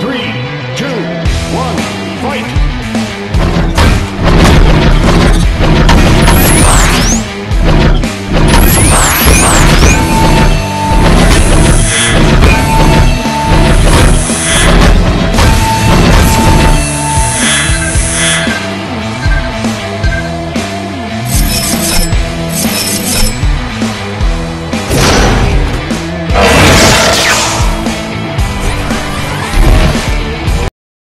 three, two,